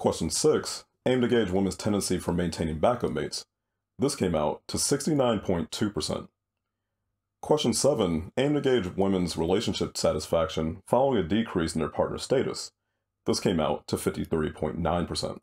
Question 6 aimed to gauge women's tendency for maintaining backup mates. This came out to 69.2%. Question 7 aimed to gauge women's relationship satisfaction following a decrease in their partner status. This came out to 53.9%.